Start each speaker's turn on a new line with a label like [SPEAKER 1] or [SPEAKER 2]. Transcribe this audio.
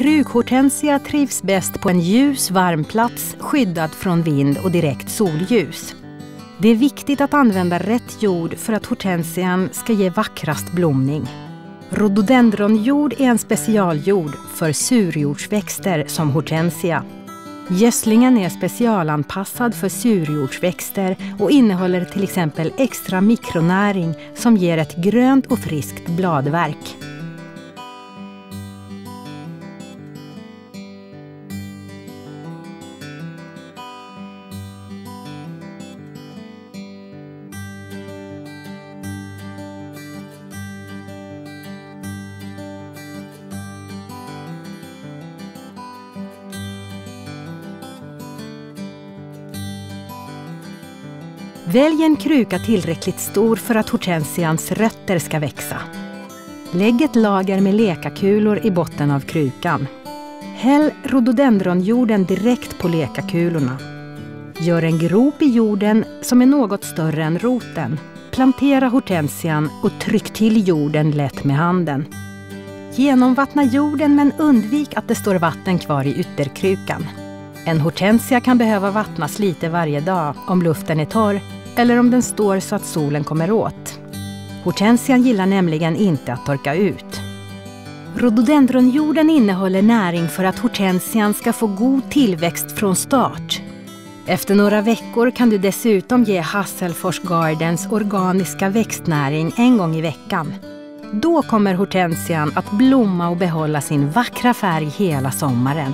[SPEAKER 1] Krukhortensia trivs bäst på en ljus, varm plats skyddad från vind och direkt solljus. Det är viktigt att använda rätt jord för att hortensian ska ge vackrast blomning. Rhododendronjord är en specialjord för surjordsväxter som hortensia. Gödslingen är specialanpassad för surjordsväxter och innehåller till exempel extra mikronäring som ger ett grönt och friskt bladverk. Välj en kruka tillräckligt stor för att hortensians rötter ska växa. Lägg ett lager med lekakulor i botten av krukan. Häll rhododendronjorden direkt på lekakulorna. Gör en grop i jorden som är något större än roten. Plantera hortensian och tryck till jorden lätt med handen. Genomvattna jorden men undvik att det står vatten kvar i ytterkrukan. En hortensia kan behöva vattnas lite varje dag om luften är torr eller om den står så att solen kommer åt. Hortensian gillar nämligen inte att torka ut. Rhododendronjorden innehåller näring för att hortensian ska få god tillväxt från start. Efter några veckor kan du dessutom ge Hasselfors Gardens organiska växtnäring en gång i veckan. Då kommer hortensian att blomma och behålla sin vackra färg hela sommaren.